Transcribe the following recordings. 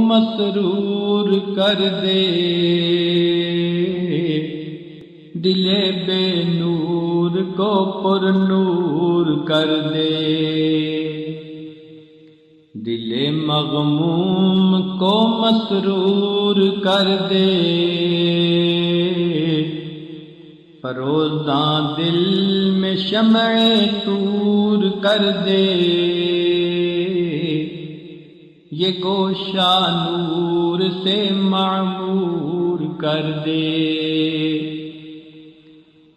مسرور کر دے۔ دل بے نور کو پر نور کر دے۔ دل مغموم کو مسرور کر دے۔ فروزاں دل میں شمع تور کر دے۔ یہ گوشہ نور سے معمور کر دے۔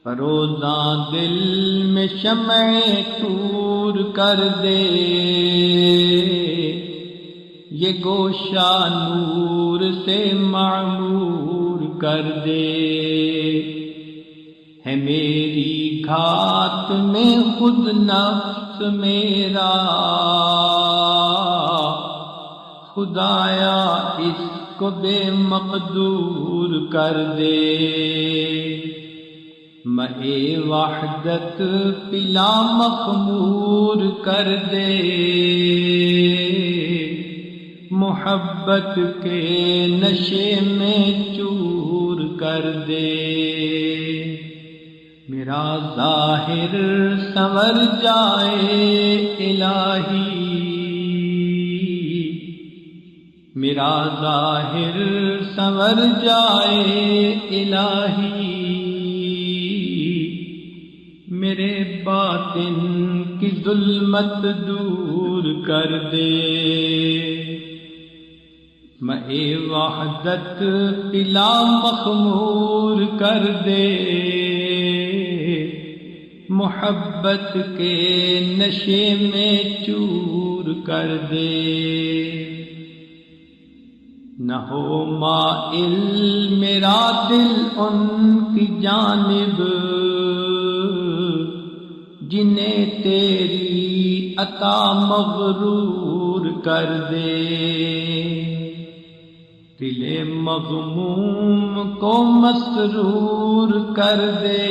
فروزاں دل میں شمع تور کر دے۔ یہ گوشہ نور سے معمور کر دے۔ ہے میری گھات میں خود نفس میرا۔ خدایا اس کو بے مقدور کر دے۔ میں وحدت پلا مخمور کر دے۔ محبت کے نشے میں چور کر دے۔ میرا ظاہر سنور جائے الہی۔ میرا ظاہر سنور جائے الہی۔ میرے باطن کی ظلمت دور کر دے۔ میں وحدت پلا مخمور کر دے۔ محبت کے نشے میں چور کر دے۔ نہ ہو مائل، میرا دل ان کی جانب۔ جنہیں تیری عطا مغرور کر دے۔ دل مغموم کو مسرور کر دے۔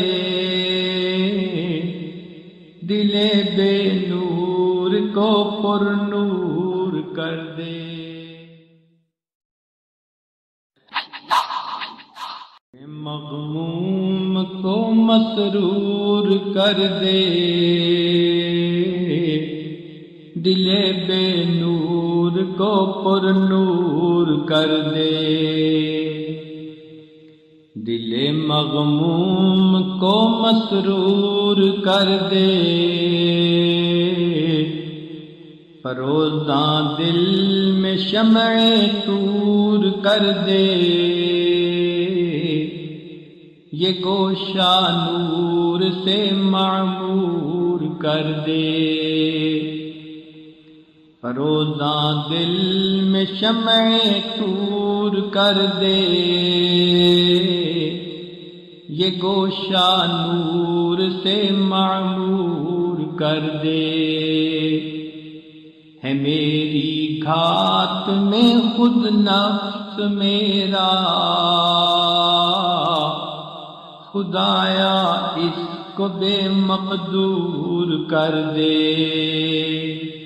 دل بے نور کو پر نور کر دے۔ مغموم کو مسرور کر دے۔ دل بے نور کو پر نور کر دے۔ دل مغموم کو مسرور کر دے۔ فروزاں دل میں شمع تور کر دے۔ یہ گوشہ نور سے معمور کر دے۔ فروزاں دل میں شمع تور کر دے۔ یہ گوشہ نور سے معمور کر دے۔ ہے میری گھات میں خود نفس میرا۔ خدایا اس کو بے مقدور کر دے۔